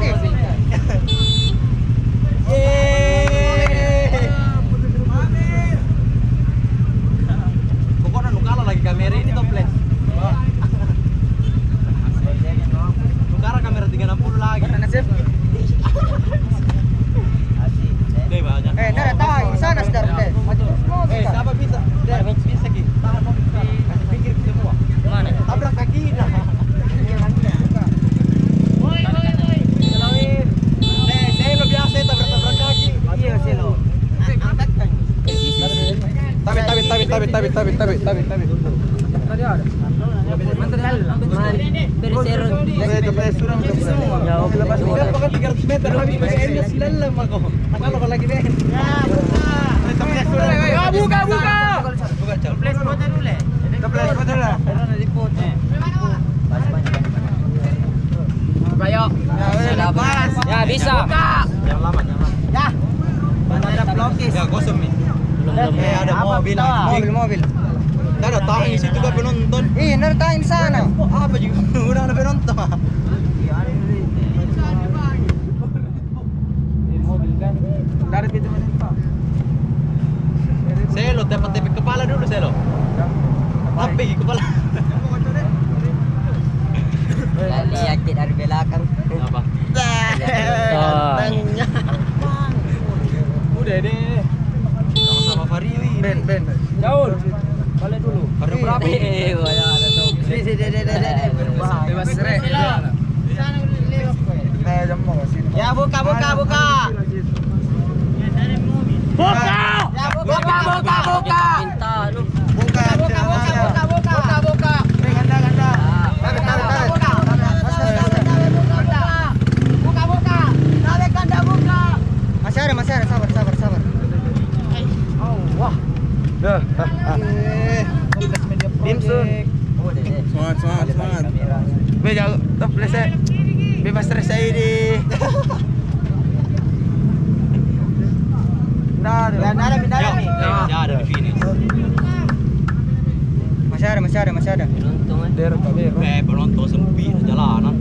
Gracias. Suram. Ya buka buka. Foto dulu. Foto. Ayo. Ya, bisa. Yang lama, yang lama. Ya. Ada pelukis. Ya kosong nih. Eh, ada mobil lagi. Mobil, mobil. Dah ada tangis itu kan penonton. Eh, dah ada tangis sana. Ano? Ah, apa juga? Udah ada penonton. Di. Nah, ada, ada, ada nih. Ya, ada di sini. Masih ada, masih ada, masih ada. Eh. Der, der. Eh, penonton sepi jalanan.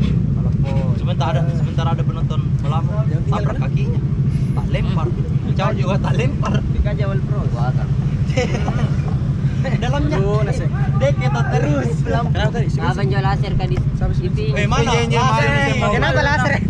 Sebentar ada, sebentar ada penonton malam tabrak kakinya. Tak lempar. Jauh juga tak lempar. Tiga jawal pro. Bakar. dalam niya. Oo, nasa. Dek, ito terus. Habang jo laser ka di. Sabi Eh, mana? Kenapa laser?